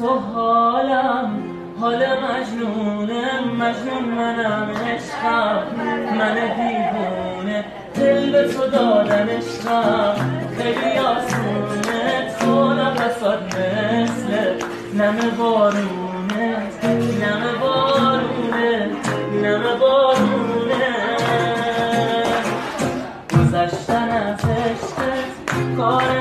تو حالم حال مجنونه مجنون منم عشقم. من دیوونه دل به تو دادن عشقم. خیلی آسونه تو نفسات مثل نم بارونه. نم بارونه نم بارونه. گذشتن از عشقت کار